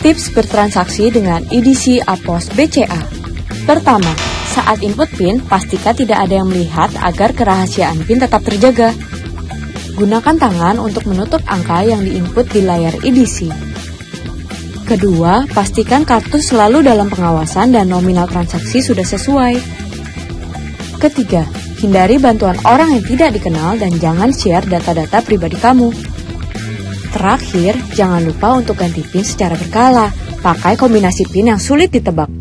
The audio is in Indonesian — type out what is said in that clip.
Tips bertransaksi dengan EDC Apos BCA. Pertama, saat input PIN, pastikan tidak ada yang melihat agar kerahasiaan PIN tetap terjaga. Gunakan tangan untuk menutup angka yang diinput di layar EDC. Kedua, pastikan kartu selalu dalam pengawasan dan nominal transaksi sudah sesuai. Ketiga, hindari bantuan orang yang tidak dikenal dan jangan share data-data pribadi kamu. Terakhir, jangan lupa untuk ganti PIN secara berkala. Pakai kombinasi PIN yang sulit ditebak.